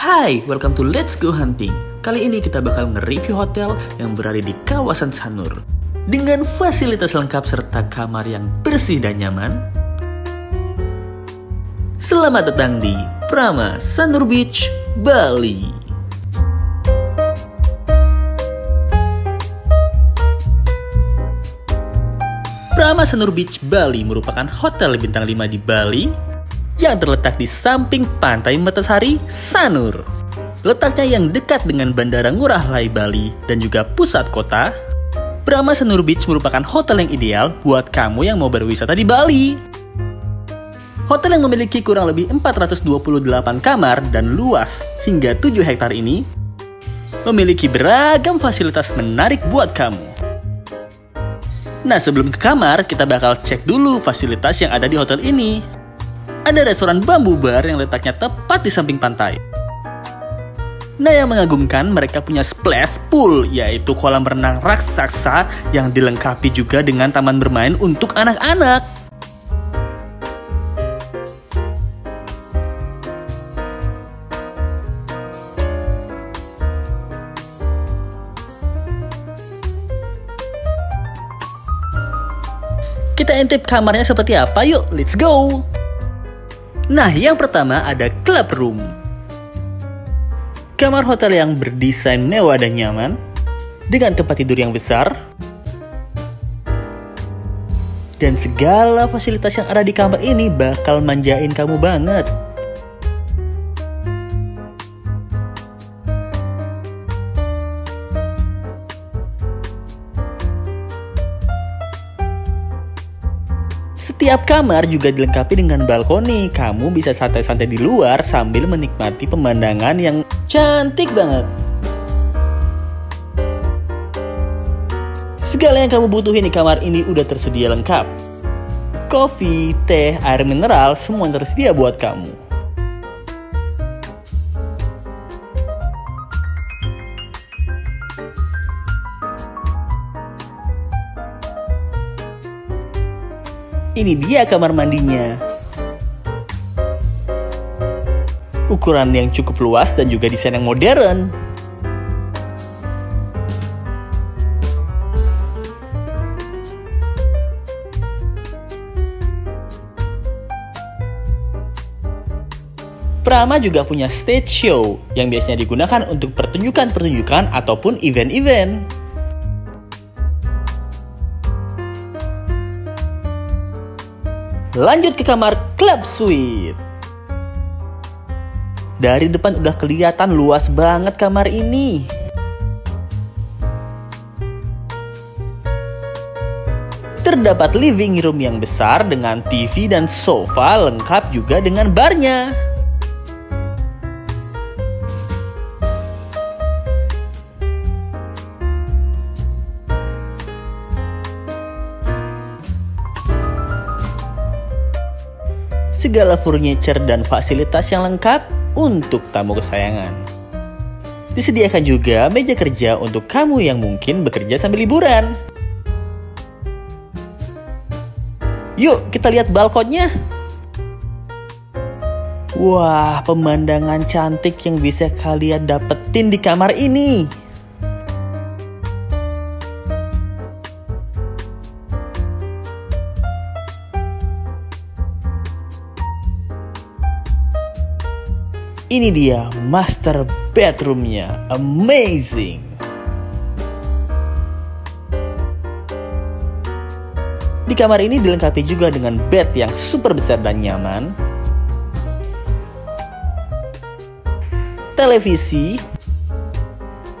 Hai, welcome to Let's Go Hunting. Kali ini kita bakal nge-review hotel yang berada di kawasan Sanur. Dengan fasilitas lengkap serta kamar yang bersih dan nyaman. Selamat datang di Prama Sanur Beach, Bali. Prama Sanur Beach, Bali merupakan hotel bintang 5 di Bali yang terletak di samping pantai Metasari, Sanur. Letaknya yang dekat dengan Bandara Ngurah Rai Bali dan juga pusat kota, Brahma Sanur Beach merupakan hotel yang ideal buat kamu yang mau berwisata di Bali. Hotel yang memiliki kurang lebih 428 kamar dan luas hingga 7 hektar ini memiliki beragam fasilitas menarik buat kamu. Nah, sebelum ke kamar, kita bakal cek dulu fasilitas yang ada di hotel ini ada restoran bambu bar yang letaknya tepat di samping pantai. Nah yang mengagumkan mereka punya splash pool yaitu kolam renang raksasa yang dilengkapi juga dengan taman bermain untuk anak-anak. Kita intip kamarnya seperti apa yuk, let's go! Nah, yang pertama ada club room. Kamar hotel yang berdesain mewah dan nyaman, dengan tempat tidur yang besar, dan segala fasilitas yang ada di kamar ini bakal manjain kamu banget. Setiap kamar juga dilengkapi dengan balkoni. Kamu bisa santai-santai di luar sambil menikmati pemandangan yang cantik banget. Segala yang kamu butuhin di kamar ini udah tersedia lengkap. Kopi, teh, air mineral, semua tersedia buat kamu. Ini dia kamar mandinya. Ukuran yang cukup luas dan juga desain yang modern. Prama juga punya stage show yang biasanya digunakan untuk pertunjukan-pertunjukan ataupun event-event. Lanjut ke kamar club suite. Dari depan udah kelihatan luas banget kamar ini. Terdapat living room yang besar dengan TV dan sofa lengkap juga dengan barnya. Segala furniture dan fasilitas yang lengkap untuk tamu kesayangan. Disediakan juga meja kerja untuk kamu yang mungkin bekerja sambil liburan. Yuk, kita lihat balkonnya. Wah, pemandangan cantik yang bisa kalian dapetin di kamar ini. Ini dia master bedroomnya, amazing. Di kamar ini dilengkapi juga dengan bed yang super besar dan nyaman, televisi,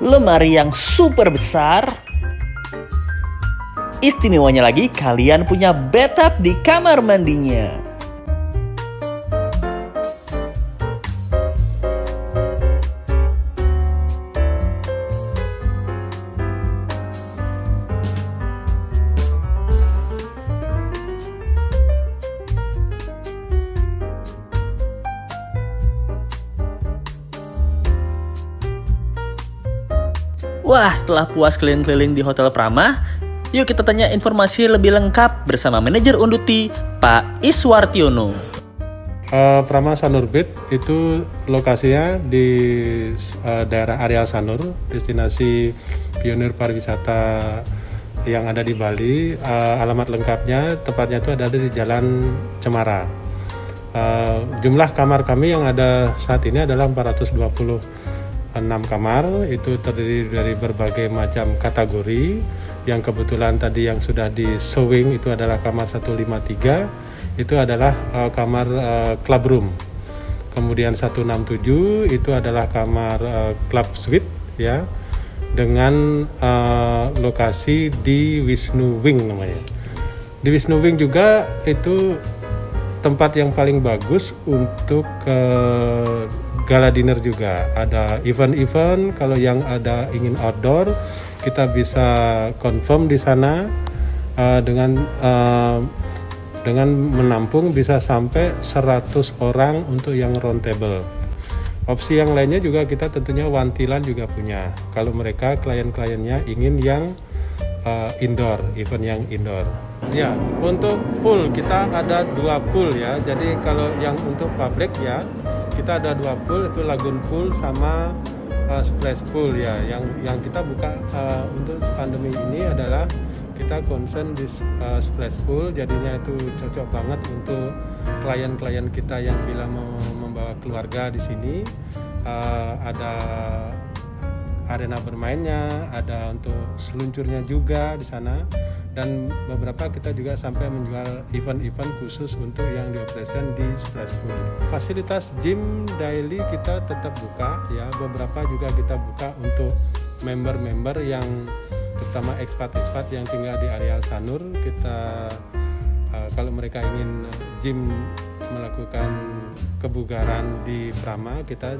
lemari yang super besar. Istimewanya lagi, kalian punya bathtub di kamar mandinya. Wah, setelah puas keliling-keliling di Hotel Prama, yuk kita tanya informasi lebih lengkap bersama manajer Unduti, Pak Iswartiono. Uh, Prama Sanurbit itu lokasinya di uh, daerah areal Sanur, destinasi pionir pariwisata yang ada di Bali. Uh, alamat lengkapnya tepatnya itu ada di Jalan Cemara. Uh, jumlah kamar kami yang ada saat ini adalah 426 kamar. Itu terdiri dari berbagai macam kategori. Yang kebetulan tadi yang sudah di showing itu adalah kamar 153 itu adalah uh, kamar uh, club room. Kemudian 167 itu adalah kamar uh, club suite ya dengan uh, lokasi di Wisnu Wing namanya. Di Wisnu Wing juga itu tempat yang paling bagus untuk uh, gala dinner juga. Ada event-event kalau yang ada ingin outdoor kita bisa confirm di sana uh, dengan uh, dengan menampung bisa sampai 100 orang untuk yang round table. Opsi yang lainnya juga kita tentunya wantilan juga punya. Kalau mereka klien-kliennya ingin yang uh, indoor, event yang indoor. Ya, untuk pool kita ada dua pool ya. Jadi kalau yang untuk public ya, kita ada dua pool itu lagoon pool sama uh, splash pool ya. Yang yang kita buka uh, untuk pandemi ini adalah kita concern di uh, splash pool jadinya itu cocok banget untuk klien-klien kita yang bila mau membawa keluarga di sini uh, ada arena bermainnya ada untuk seluncurnya juga di sana. Dan beberapa kita juga sampai menjual event-event khusus untuk yang dioperasikan di splash pool fasilitas gym daily kita tetap buka ya. Beberapa juga kita buka untuk member-member yang terutama ekspat-ekspat yang tinggal di area Sanur. Kita uh, kalau mereka ingin gym melakukan kebugaran di Prama kita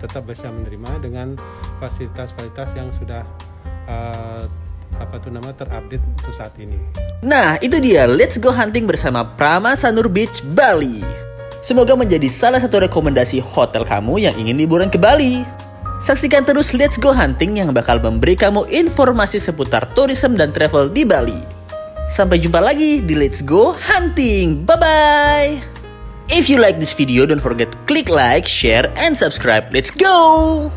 tetap bisa menerima dengan fasilitas-fasilitas yang sudah uh, apa tuh nama terupdate untuk saat ini. Nah, itu dia Let's Go Hunting bersama Prama Sanur Beach Bali. Semoga menjadi salah satu rekomendasi hotel kamu yang ingin liburan ke Bali. Saksikan terus Let's Go Hunting yang bakal memberi kamu informasi seputar tourism dan travel di Bali. Sampai jumpa lagi di Let's Go Hunting. Bye-bye! If you like this video, don't forget to click like, share, and subscribe. Let's go!